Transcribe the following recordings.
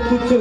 तो कुछ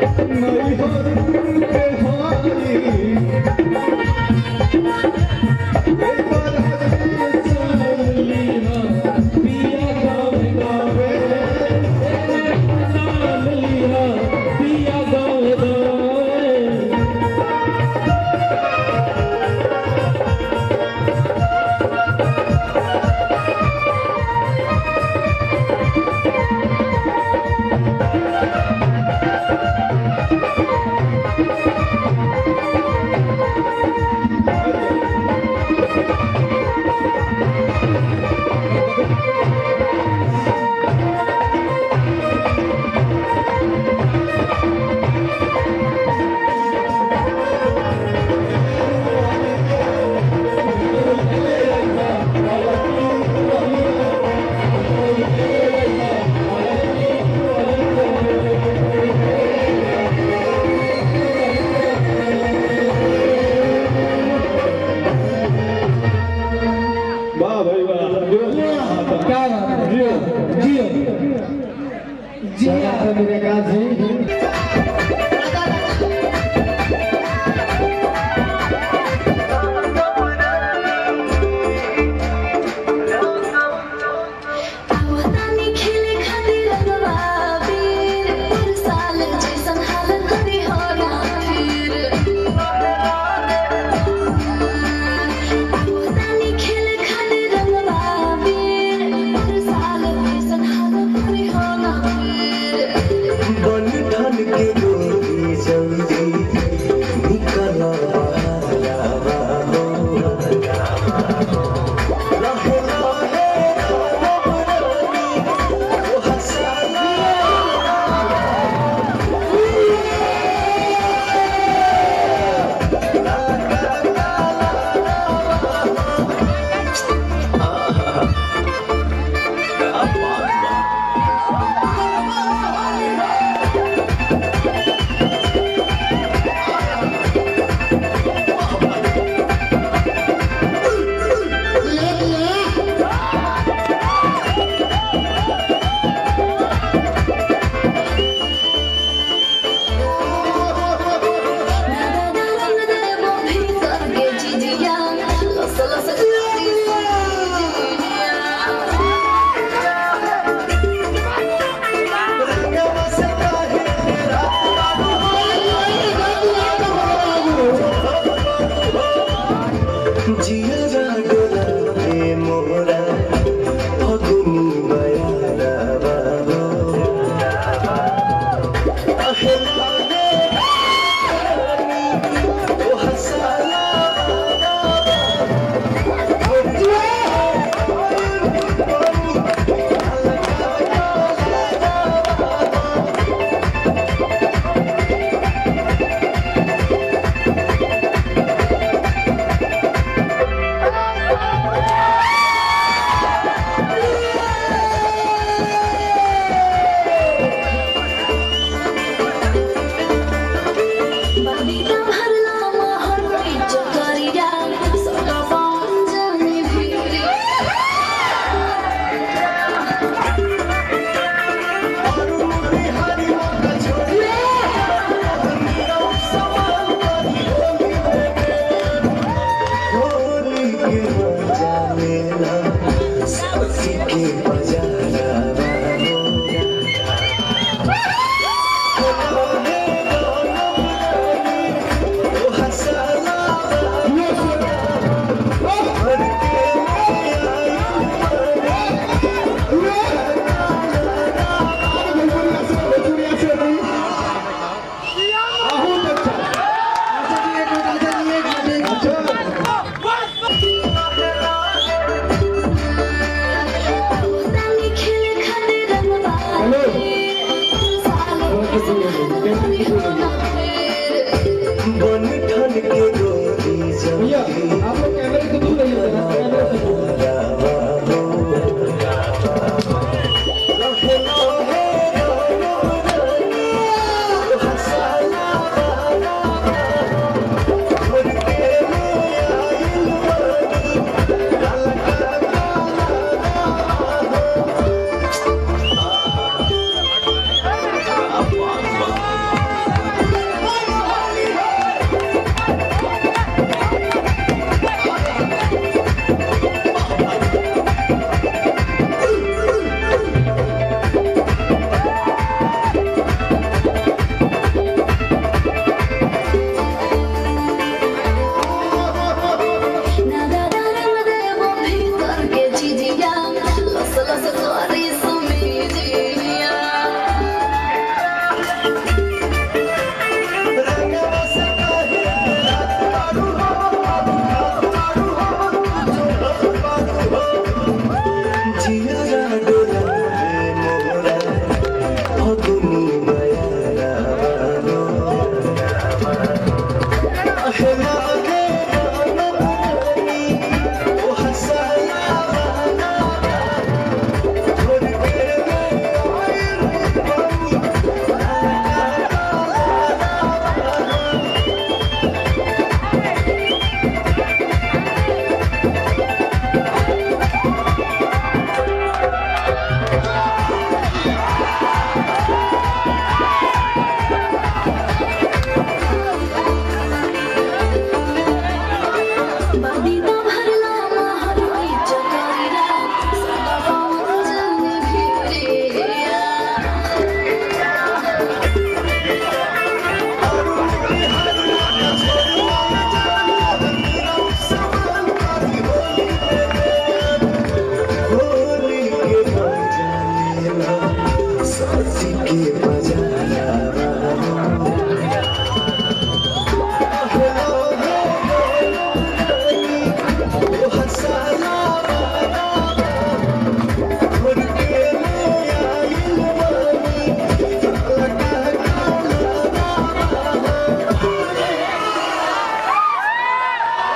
रेशमी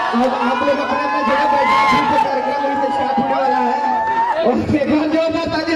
अब आप लोग अपना अपना जगह बैठा फिर कार्यक्रम वहीं से स्टार्ट होने वाला है। और देखा जो माता जी